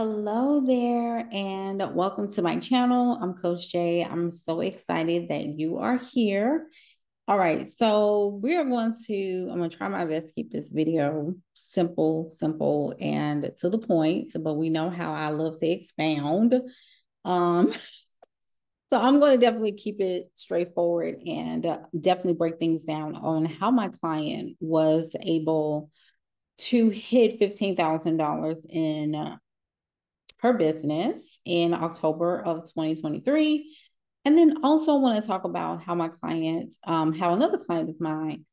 Hello there, and welcome to my channel. I'm Coach Jai. I'm so excited that you are here. All right, so we are going to, I'm going to try my best to keep this video simple, simple, and to the point, but we know how I love to expound. Um, so I'm going to definitely keep it straightforward and uh, definitely break things down on how my client was able to hit $15,000 in uh, her business in October of 2023. And then also want to talk about how my client, um, how another client of mine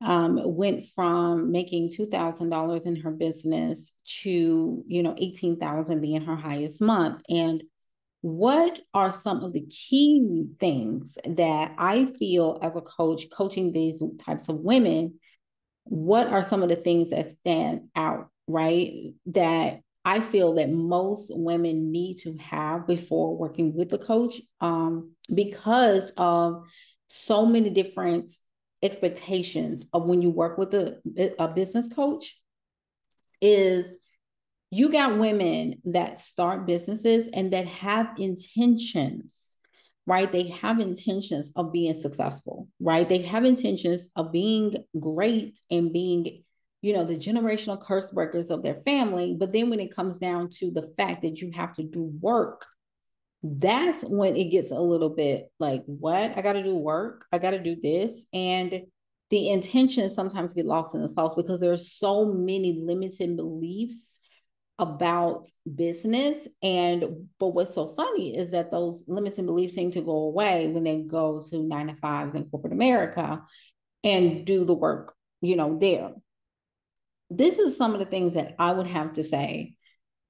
um, went from making $2,000 in her business to, you know, 18,000 being her highest month. And what are some of the key things that I feel as a coach coaching these types of women? What are some of the things that stand out, right? That I feel that most women need to have before working with a coach um, because of so many different expectations of when you work with a, a business coach is you got women that start businesses and that have intentions right? They have intentions of being successful right? They have intentions of being great and being you know, the generational curse breakers of their family. But then when it comes down to the fact that you have to do work, that's when it gets a little bit like, what? I got to do work. I got to do this. And the intentions sometimes get lost in the sauce because there's so many limited beliefs about business and but what's so funny is that those limiting beliefs seem to go away when they go to nine to fives in corporate america and do the work you know there this is some of the things that I would have to say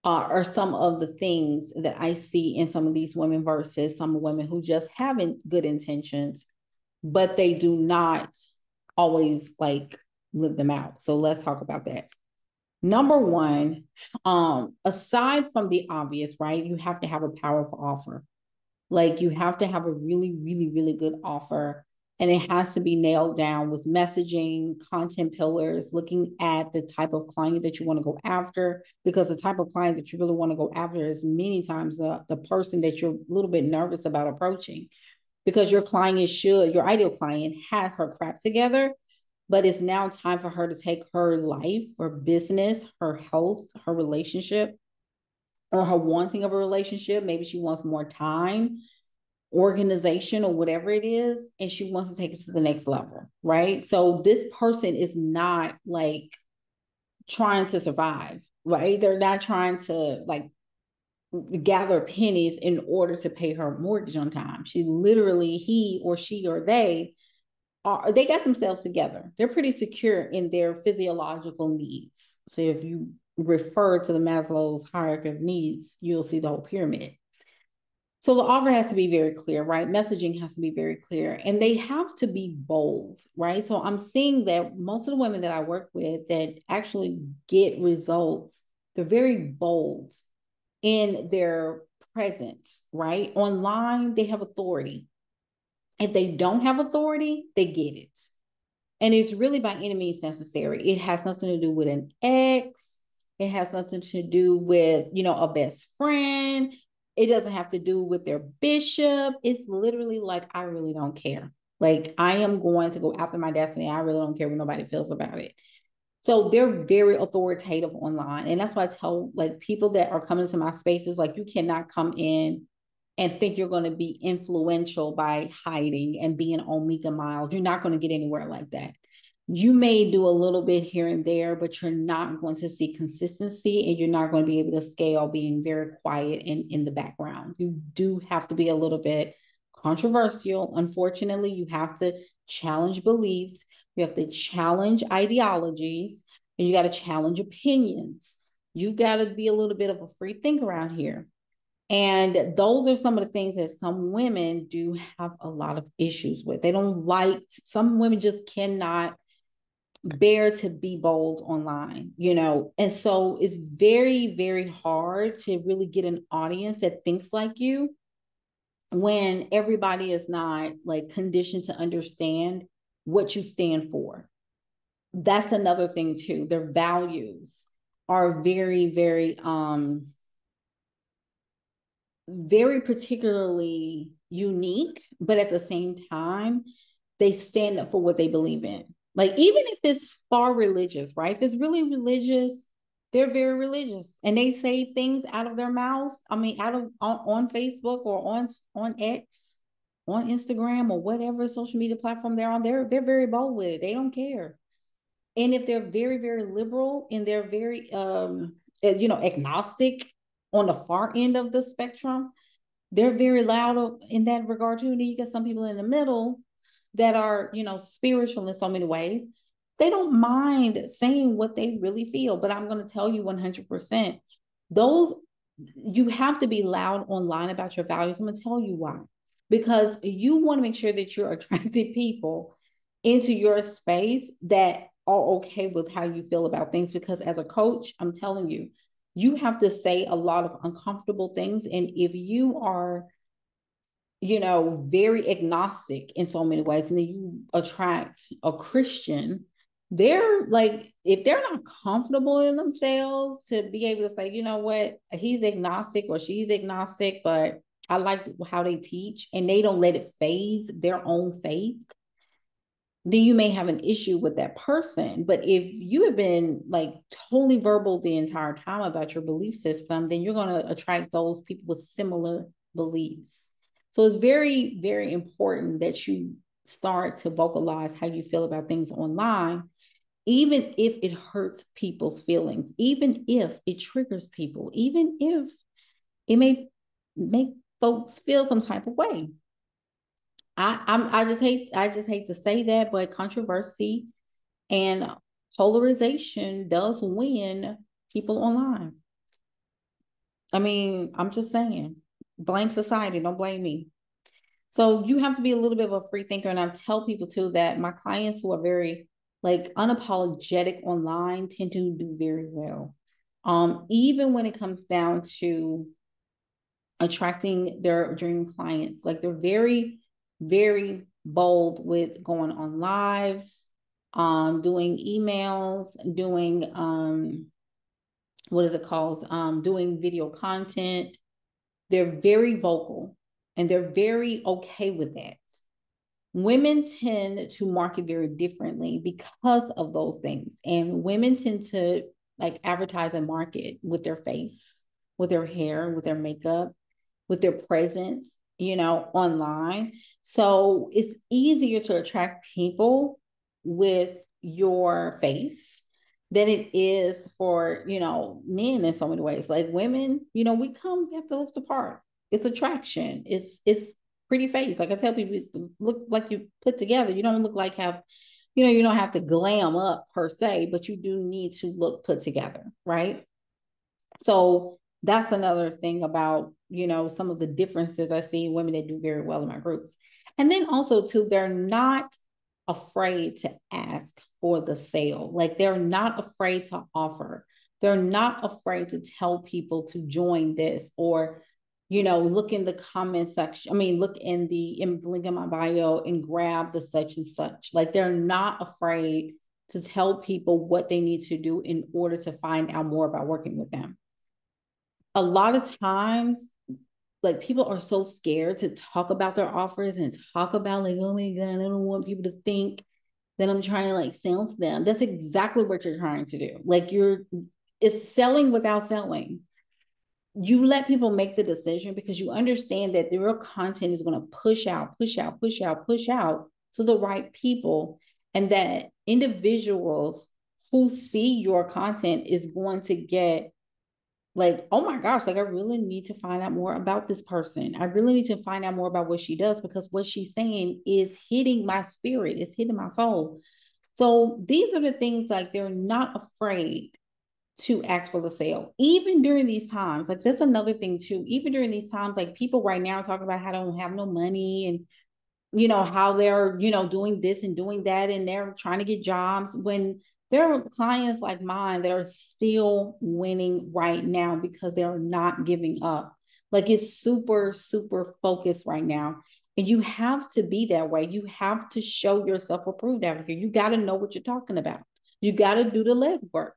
uh, are some of the things that I see in some of these women versus some women who just haven't good intentions, but they do not always like live them out. So let's talk about that. Number one, um, aside from the obvious, right? You have to have a powerful offer. Like you have to have a really, really, really good offer and it has to be nailed down with messaging, content pillars, looking at the type of client that you want to go after, because the type of client that you really want to go after is many times the, the person that you're a little bit nervous about approaching. Because your client should, your ideal client has her crap together, but it's now time for her to take her life, her business, her health, her relationship, or her wanting of a relationship. Maybe she wants more time organization or whatever it is and she wants to take it to the next level right? So this person is not like trying to survive right? They're not trying to like gather pennies in order to pay her mortgage on time. She literally he or she or they are they got themselves together. They're pretty secure in their physiological needs. So if you refer to the maslow's hierarchy of needs you'll see the whole pyramid so the offer has to be very clear, right? Messaging has to be very clear and they have to be bold, right? So I'm seeing that most of the women that I work with that actually get results, they're very bold in their presence, right? Online, they have authority. If they don't have authority, they get it. And it's really by any means necessary. It has nothing to do with an ex. It has nothing to do with, you know, a best friend. It doesn't have to do with their bishop. It's literally like, I really don't care. Like, I am going to go after my destiny. I really don't care what nobody feels about it. So they're very authoritative online. And that's why I tell like people that are coming to my spaces, like, you cannot come in and think you're going to be influential by hiding and being on Miles. You're not going to get anywhere like that you may do a little bit here and there, but you're not going to see consistency and you're not going to be able to scale being very quiet in, in the background. You do have to be a little bit controversial. Unfortunately, you have to challenge beliefs, you have to challenge ideologies, and you got to challenge opinions. You've got to be a little bit of a free thinker out here. And those are some of the things that some women do have a lot of issues with. They don't like, some women just cannot bear to be bold online, you know. And so it's very, very hard to really get an audience that thinks like you when everybody is not like conditioned to understand what you stand for. That's another thing too. Their values are very, very um very particularly unique, but at the same time, they stand up for what they believe in. Like, even if it's far religious, right? If it's really religious, they're very religious and they say things out of their mouths. I mean, out of on, on Facebook or on on X, on Instagram or whatever social media platform they're on, they're they're very bold with it. They don't care. And if they're very, very liberal and they're very um eh, you know agnostic on the far end of the spectrum, they're very loud in that regard too. And then you get some people in the middle that are, you know, spiritual in so many ways. They don't mind saying what they really feel. But I'm going to tell you 100%, those, you have to be loud online about your values. I'm going to tell you why. Because you want to make sure that you're attracting people into your space that are okay with how you feel about things. Because as a coach, I'm telling you, you have to say a lot of uncomfortable things. And if you are, you know, very agnostic in so many ways, and then you attract a Christian, they're like, if they're not comfortable in themselves to be able to say, you know what, he's agnostic or she's agnostic, but I like how they teach and they don't let it phase their own faith then you may have an issue with that person. But if you have been like totally verbal the entire time about your belief system, then you're going to attract those people with similar beliefs. So it's very, very important that you start to vocalize how you feel about things online, even if it hurts people's feelings, even if it triggers people, even if it may make folks feel some type of way. I I'm, I just hate I just hate to say that, but controversy and polarization does win people online. I mean, I'm just saying, blame society, don't blame me. So you have to be a little bit of a free thinker. And I tell people too that my clients who are very like unapologetic online tend to do very well. Um, even when it comes down to attracting their dream clients, like they're very very bold with going on lives, um, doing emails, doing um, what is it called? Um, doing video content. They're very vocal and they're very okay with that. Women tend to market very differently because of those things. And women tend to like advertise and market with their face, with their hair, with their makeup, with their presence you know, online. So it's easier to attract people with your face than it is for, you know, men in so many ways. Like women, you know, we come, we have to look the part. It's attraction. It's it's pretty face. Like I tell people, look like you put together. You don't look like have, you know, you don't have to glam up per se, but you do need to look put together, right? So that's another thing about you know some of the differences i see women that do very well in my groups and then also too they're not afraid to ask for the sale. Like they're not afraid to offer. They're not afraid to tell people to join this or you know look in the comment section i mean look in the in link in my bio and grab the such and such. Like they're not afraid to tell people what they need to do in order to find out more about working with them. A lot of times like people are so scared to talk about their offers and talk about like oh my god i don't want people to think that i'm trying to like sell to them. That's exactly what you're trying to do. Like you're it's selling without selling. You let people make the decision because you understand that the real content is going to push out push out push out push out to the right people and that individuals who see your content is going to get like, oh my gosh, like I really need to find out more about this person. I really need to find out more about what she does because what she's saying is hitting my spirit, it's hitting my soul. So these are the things like they're not afraid to ask for the sale, even during these times. Like that's another thing too. Even during these times, like people right now are talking about how they don't have no money and you know how they're you know doing this and doing that and they're trying to get jobs when there are clients like mine that are still winning right now because they are not giving up. Like it's super, super focused right now. And you have to be that way. You have to show yourself approved out here. You got to know what you're talking about. You got to do the legwork.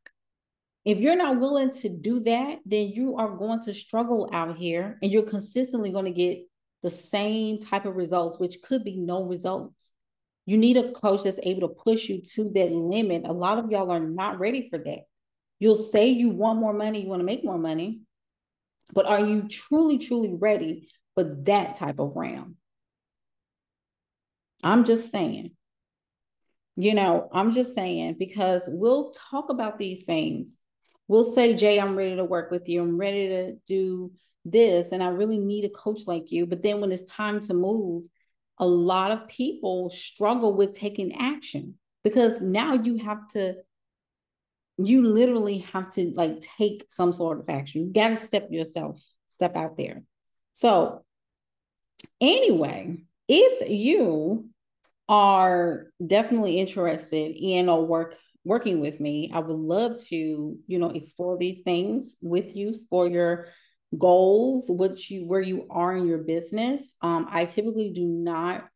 If you're not willing to do that, then you are going to struggle out here and you're consistently going to get the same type of results, which could be no results. You need a coach that's able to push you to that limit. A lot of y'all are not ready for that. You'll say you want more money, you want to make more money, but are you truly, truly ready for that type of realm? I'm just saying. You know, I'm just saying because we'll talk about these things. We'll say, Jai, I'm ready to work with you. I'm ready to do this. And I really need a coach like you. But then when it's time to move, a lot of people struggle with taking action because now you have to you literally have to like take some sort of action. You got to step yourself, step out there. So, anyway, if you are definitely interested in or work working with me, I would love to, you know, explore these things with you for your goals, what you where you are in your business. Um, I typically do not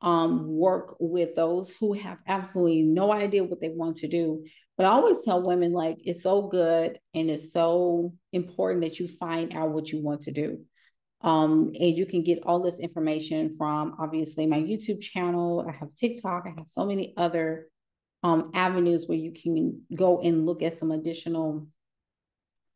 um, work with those who have absolutely no idea what they want to do. But I always tell women like it's so good and it's so important that you find out what you want to do. Um, and you can get all this information from obviously my YouTube channel. I have TikTok. I have so many other um, avenues where you can go and look at some additional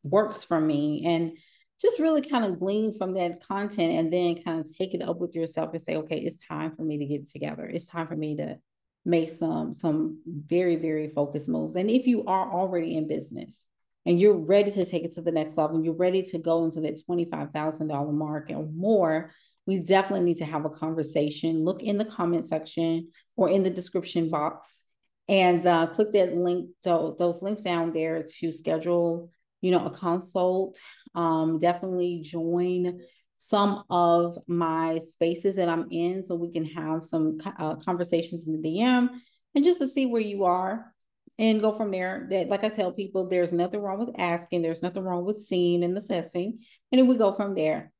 works from me and just really kind of glean from that content and then kind of take it up with yourself and say, okay, it's time for me to get together. It's time for me to make some some very very focused moves. And if you are already in business, and you're ready to take it to the next level, and you're ready to go into that $25,000 mark or more, we definitely need to have a conversation. Look in the comment section or in the description box and uh, click that link, so those links down there to schedule, you know, a consult. Um, definitely join some of my spaces that I'm in so we can have some uh, conversations in the DM and just to see where you are and go from there. That, like I tell people, there's nothing wrong with asking, there's nothing wrong with seeing and assessing, and then we go from there.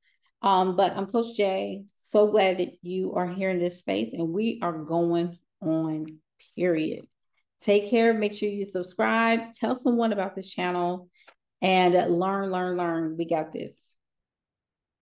Um, but I'm Coach Jai. So glad that you are here in this space, and we are going on. Period. Take care. Make sure you subscribe. Tell someone about this channel, and uh, learn, learn, learn. We got this.